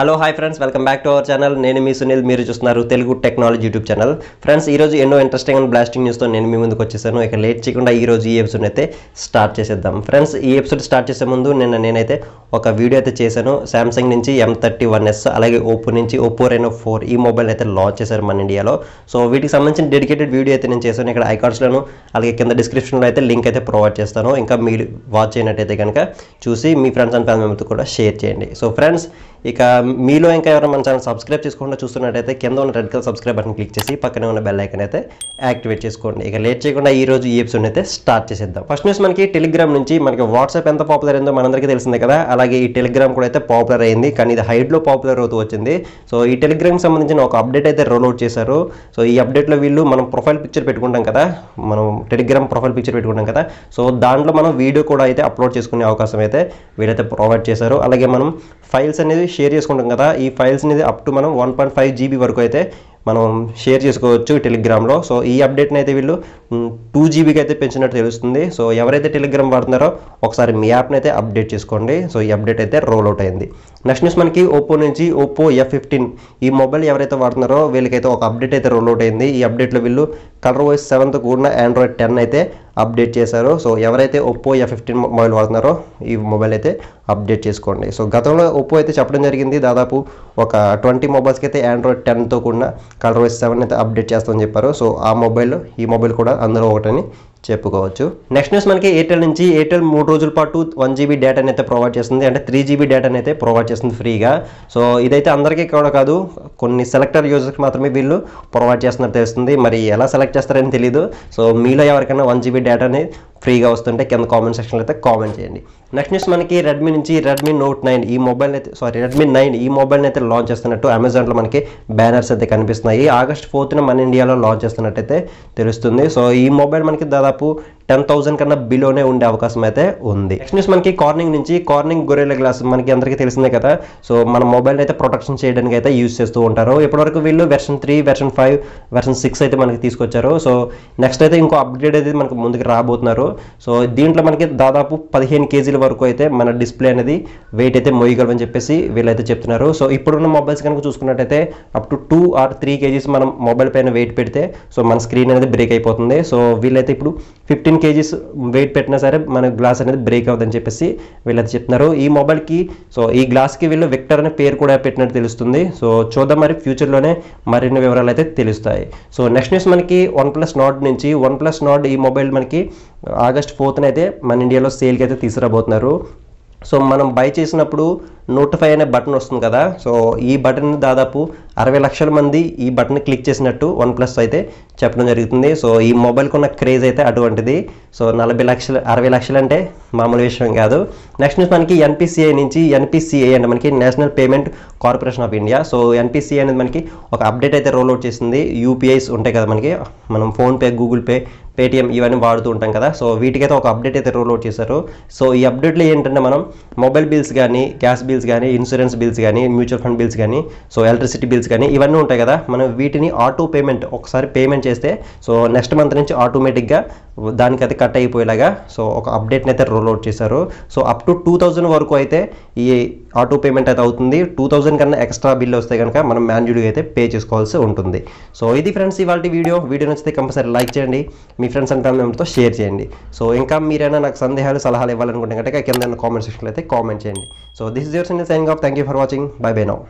Hello hi friends welcome back to our channel నేను మీ సునీల్. మీరు చూస్తున్నారు Telugu technology YouTube channel friends ఈ రోజు ఎన్నో ఇంట్రెస్టింగ్ అండ్ బ్లాస్టింగ్ న్యూస్తో నేను మీ ముందుకు వచ్చేసాను. ఇక లేట్ చేయకుండా ఈ రోజు ఈ ఎపిసోడ్ అయితే స్టార్ట్ చేసేద్దాం. ఫ్రెండ్స్ ఈ ఎపిసోడ్ స్టార్ట్ చేసే ముందు నిన్న నేనైతే ఒక వీడియో అయితే చేశాను. శాంసంగ్ నుంచి ఎం థర్టీ వన్ ఎస్ అలాగే ఓప్పో నుంచి ఒప్పో రెనో ఫోర్ ఈ మొబైల్ అయితే లాంచ్ చేశారు మన ఇండియాలో సో వీటికి సంబంధించిన డెడికేటెడ్ వీడియో అయితే నేను చేశాను. ఇక్కడ ఐకార్డ్స్లను అలాగే కింద డిస్క్రిప్షన్లో అయితే లింక్ అయితే ప్రొవైడ్ చేస్తాను. ఇంకా మీరు వాచ్ చేయనట్టయితే కనుక చూసి మీ ఫ్రెండ్స్ అండ్ ఫ్యామిలీ మెంబర్తో కూడా షేర్ చేయండి. సో ఫ్రెండ్స్ ఇక మీలో ఇంకా ఎవరైనా మన ఛానల్ సబ్స్క్రైబ్ చేసుకోకుండా చూస్తున్నట్టయితే కింద ఉన్న red colour subscribe button click చేసి పక్కనే ఉన్న బెల్ ఐకన్ అయితే యాక్టివేట్ చేసుకోండి. ఇక లేట్ చేయకుండా ఈ రోజు ఈ ఎపిసోడ్ అయితే స్టార్ట్ చేసేద్దాం. ఫస్ట్ న్యూస్ మనకి టెలిగ్రామ్ నుంచి మనకి వాట్సాప్ ఎంత పాపులర్ అయిందో మనందరికీ తెలిసిందే కదా. అలాగే ఈ టెలిగ్రామ్ కూడా అయితే పాపులర్ అయింది. కానీ ఇది హైడ్లో పాపులర్ అవుతూ వచ్చింది. సో ఈ టెలిగ్రామ్కి సంబంధించిన ఒక అప్డేట్ అయితే రోల్ అవుట్ చేశారు. సో ఈ అప్డేట్లో వీళ్ళు మనం ప్రొఫైల్ పిక్చర్ పెట్టుకుంటాం కదా. మనం టెలిగ్రామ్ ప్రొఫైల్ పిక్చర్ పెట్టుకుంటాం కదా. సో దాంట్లో మనం వీడియో కూడా అయితే అప్లోడ్ చేసుకునే అవకాశం అయితే వీళ్ళైతే ప్రొవైడ్ చేశారు. అలాగే మనం ఫైల్స్ అనేది షేర్ చేసుకుంటాం కదా ఈ ఫైల్స్ అనేది అప్ టు మనం వన్ పాయింట్ ఫైవ్ జీబీ వరకు అయితే మనం షేర్ చేసుకోవచ్చు టెలిగ్రామ్లో సో ఈ అప్డేట్ని అయితే వీళ్ళు టూ జీబీకి అయితే పెంచినట్టు తెలుస్తుంది. సో ఎవరైతే టెలిగ్రామ్ వాడుతున్నారో ఒకసారి మీ యాప్ని అయితే అప్డేట్ చేసుకోండి. సో ఈ అప్డేట్ అయితే రోల్ అవుట్ అయింది. నెక్స్ట్ న్యూస్ మనకి ఒప్పో నుంచి ఒప్పో ఎఫ్ ఫిఫ్టీన్ ఈ మొబైల్ ఎవరైతే వాడుతున్నారో వీళ్ళకైతే ఒక అప్డేట్ అయితే రోల్ అవుట్ అయింది. ఈ అప్డేట్లో వీళ్ళు కలర్ వైస్ సెవెంత్ కూడిన ఆండ్రాయిడ్ టెన్ అయితే అప్డేట్ చేశారో సో ఎవరైతే ఒప్పో ఎఫ్ ఫిఫ్టీన్ మొబైల్ వాడుతున్నారో ఈ మొబైల్ అయితే అప్డేట్ చేసుకోండి. సో గతంలో ఒప్పో అయితే చెప్పడం జరిగింది దాదాపు ఒక ట్వంటీ మొబైల్స్కి అయితే ఆండ్రాయిడ్ టెన్తో కూడిన కలర్ వైస్ సెవెన్ అయితే అప్డేట్ చేస్తామని చెప్పారు. సో ఆ మొబైల్ ఈ మొబైల్ కూడా అందరూ ఒకటని చెప్పుకోవచ్చు. నెక్స్ట్ న్యూస్ మనకి ఎయిర్టెల్ నుంచి ఎయిర్టెల్ మూడు రోజుల పాటు వన్ జీబీ డేటాని అయితే ప్రొవైడ్ చేస్తుంది. అంటే త్రీ జీబీ డేటాని అయితే ప్రొవైడ్ చేస్తుంది ఫ్రీగా సో ఇదైతే అందరికీ కూడా కాదు కొన్ని సెలెక్టర్ యూజర్స్కి మాత్రమే వీళ్ళు ప్రొవైడ్ చేస్తున్నట్టు తెలుస్తుంది. మరి ఎలా సెలెక్ట్ చేస్తారని తెలియదు సో మీలో ఎవరికైనా వన్ జీబీ డేటాని ఫ్రీగా వస్తుంటే కింద కామెంట్ సెక్షన్లో అయితే కామెంట్ చేయండి. నెక్స్ట్ న్యూస్ మనకి రెడ్మీ నుంచి రెడ్మీ నోట్ నైన్ ఈ మొబైల్ అయితే సారీ రెడ్మీ నైన్ ఈ మొబైల్ని అయితే లాంచ్ చేస్తున్నట్టు అమెజాన్లో మనకి బ్యానర్స్ అయితే కనిపిస్తున్నాయి. ఆగస్ట్ ఫోర్త్న మన ఇండియాలో లాంచ్ చేస్తున్నట్టయితే తెలుస్తుంది. సో ఈ మొబైల్ మనకి దాదాపు టెన్ థౌసండ్ కన్నా బిలోనే ఉండే అవకాశం అయితే ఉంది. నెక్స్ట్ న్యూస్ మనకి కార్నింగ్ నుంచి. కార్నింగ్ గొరెల గ్లాస్ మనకి అందరికీ తెలిసిందే కదా. సో మన మొబైల్ అయితే ప్రొటెక్షన్ చేయడానికి అయితే యూస్ చేస్తూ ఉంటారు. ఇప్పటివరకు వీళ్ళు version three version five version six అయితే మనకి తీసుకొచ్చారు. సో నెక్స్ట్ అయితే ఇంకో అప్గ్రేడ్ అయితే మనకు ముందుకు రాబోతున్నారు. సో దీంట్లో మనకి దాదాపు పదిహేను కేజీల వరకు అయితే మన డిస్ప్లే అనేది వెయిట్ అయితే మోయగలమని చెప్పేసి వీళ్ళైతే చెప్తున్నారు. సో ఇప్పుడున్న మొబైల్స్ కనుక చూసుకున్నట్టయితే up to two or three kgs మనం మొబైల్ పైన వెయిట్ పెడితే సో మన స్క్రీన్ అనేది బ్రేక్ అయిపోతుంది. సో వీళ్ళైతే ఇప్పుడు ఫిఫ్టీన్ కేజీస్ వెయిట్ పెట్టినా సరే మన గ్లాస్ అనేది బ్రేక్ అవుతుందని చెప్పేసి వీళ్ళైతే చెప్తున్నారు. ఈ మొబైల్కి సో ఈ గ్లాస్కి వీళ్ళు విక్టర్ అనే పేరు కూడా పెట్టినట్టు తెలుస్తుంది. సో చూద్దాం మరి ఫ్యూచర్లోనే మరిన్ని వివరాలు అయితే తెలుస్తాయి. సో నెక్స్ట్ న్యూస్ మనకి వన్ ప్లస్ నాట్ నుంచి వన్ ప్లస్ నాట్ ఈ మొబైల్ మనకి ఆగస్ట్ ఫోర్త్న అయితే మన ఇండియాలో సేల్కి అయితే తీసుకురాబోతున్నారు. సో మనం బై చేసినప్పుడు నోటిఫై అనే బటన్ వస్తుంది కదా. సో ఈ బటన్ దాదాపు అరవై లక్షల మంది ఈ బటన్ క్లిక్ చేసినట్టు వన్ ప్లస్ అయితే చెప్పడం జరుగుతుంది. సో ఈ మొబైల్కి ఉన్న క్రేజ్ అయితే అటువంటిది. సో నలభై లక్షలు అరవై లక్షలు అంటే మామూలు విషయం కాదు. నెక్స్ట్ న్యూస్ మనకి ఎన్పిసిఐ నుంచి ఎన్పిసిఐ అంటే మనకి national payment corporation of India. So NPCI అనేది మనకి ఒక అప్డేట్ అయితే రోల్ అవుట్ చేసింది. యూపీఐస్ ఉంటాయి కదా మనకి. మనం ఫోన్పే గూగుల్ పే పేటిఎం ఇవన్నీ వాడుతూ ఉంటాం కదా. సో వీటికైతే ఒక అప్డేట్ అయితే రోల్ అవుట్ చేశారు. సో ఈ అప్డేట్లో ఏంటంటే మనం మొబైల్ బిల్స్ కానీ గ్యాస్ బిల్స్ కానీ ఇన్సూరెన్స్ బిల్స్ కానీ మ్యూచువల్ ఫండ్ బిల్స్ కానీ సో ఎలక్ట్రిసిటీ బిల్స్ కానీ ఇవన్నీ ఉంటాయి కదా. మనం వీటిని ఆటో పేమెంట్ ఒకసారి పేమెంట్ చేస్తే సో నెక్స్ట్ మంత్ నుంచి ఆటోమేటిక్గా దానికి అయితే కట్ అయిపోయేలాగా సో ఒక అప్డేట్ని అయితే రోల్ అవుట్ చేశారు. So up to two thousand వరకు అయితే ఈ ఆటో పేమెంట్ అయితే అవుతుంది. టూ థౌజండ్ కన్నా ఎక్స్ట్రా బిల్ వస్తే కనుక మనం మాన్యువల్గా అయితే పే చేసుకోవాల్సి ఉంటుంది. సో ఇది ఫ్రెండ్స్ ఇవాళ వీడియో వీడియో నచ్చితే కంపల్సరీ లైక్ చేయండి. మీ ఫ్రెండ్స్ అండ్ ఫ్యామిలీ మెంబర్తో షేర్ చేయండి. సో ఇంకా మీరైనా నాకు సందేహాలు సలహాలు ఇవ్వాలనుకుంటే కనుక కింద కామెంట్ సెక్షన్లో అయితే కామెంట్ చేయండి. So this is in the signing off thank you for watching bye bye now